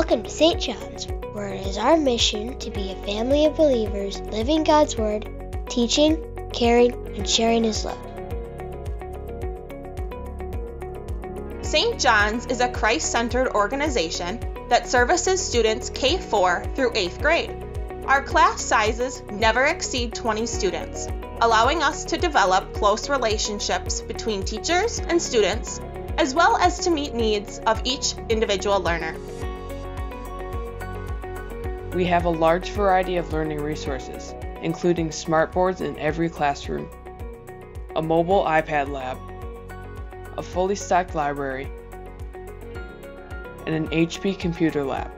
Welcome to St. John's, where it is our mission to be a family of believers living God's Word, teaching, caring, and sharing His love. St. John's is a Christ centered organization that services students K 4 through 8th grade. Our class sizes never exceed 20 students, allowing us to develop close relationships between teachers and students, as well as to meet needs of each individual learner. We have a large variety of learning resources, including smartboards in every classroom, a mobile iPad lab, a fully stocked library, and an HP computer lab.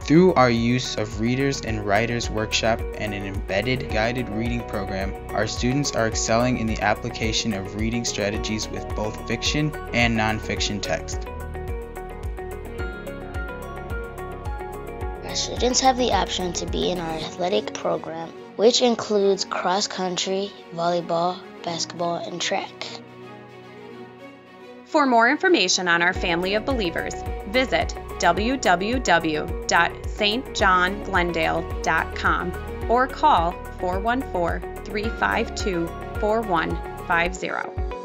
Through our use of Readers and Writers Workshop and an embedded guided reading program, our students are excelling in the application of reading strategies with both fiction and nonfiction text. Students have the option to be in our athletic program, which includes cross country, volleyball, basketball, and track. For more information on our family of believers, visit www.stjohnsglendale.com or call 414 352 4150.